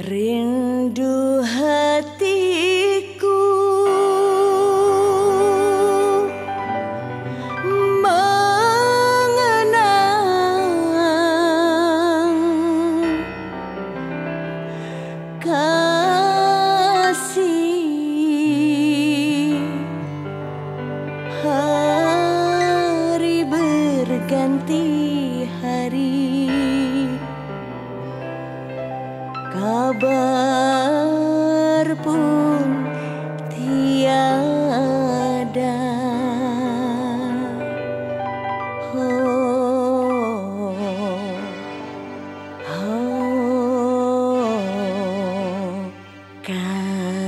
Rindu hatiku mengenang kasih hari berganti hari. kabar pun tiada. Oh, oh, kasih.